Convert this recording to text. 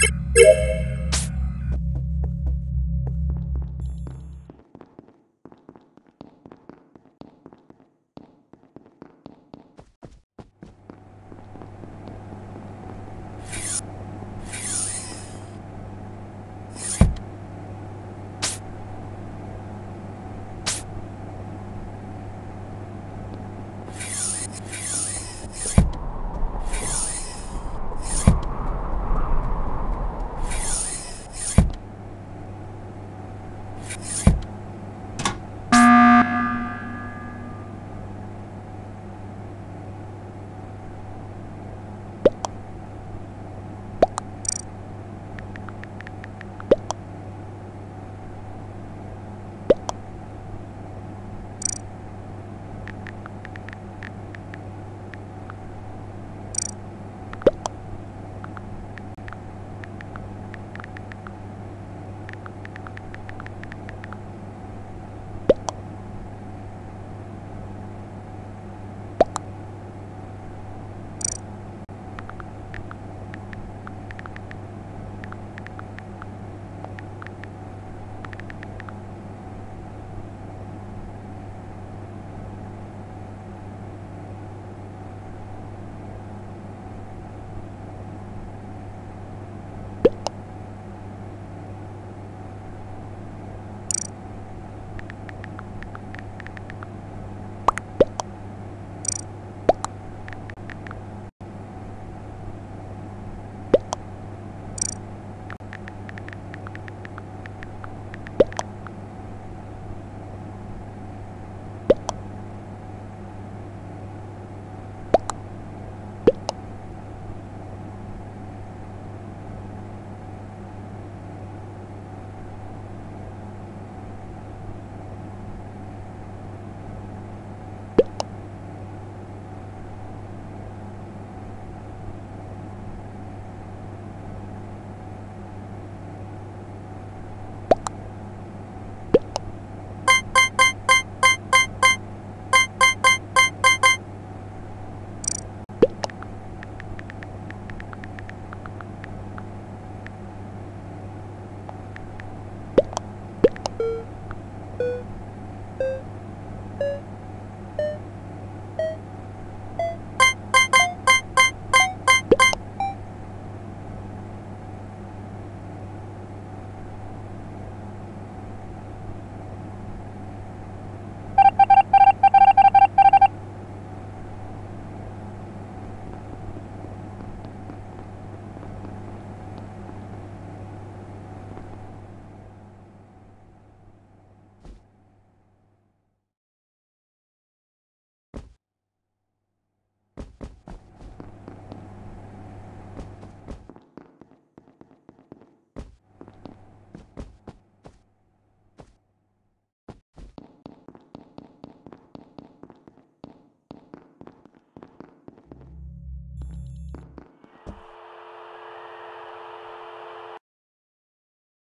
Yeah.